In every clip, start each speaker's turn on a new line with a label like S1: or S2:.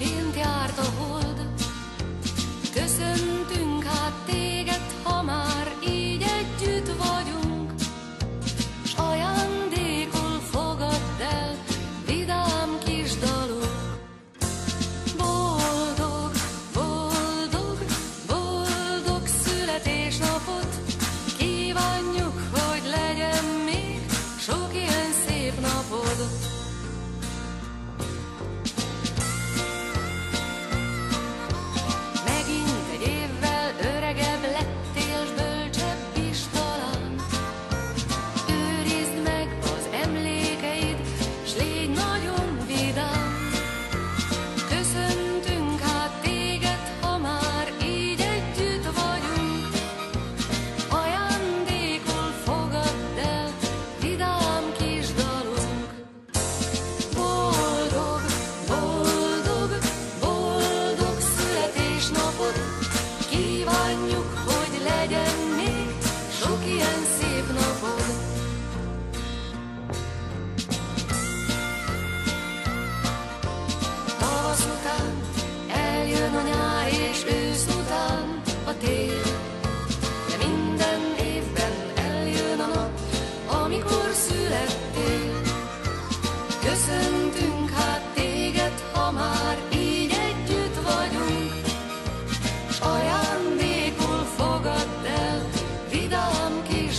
S1: és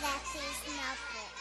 S1: that is nothing.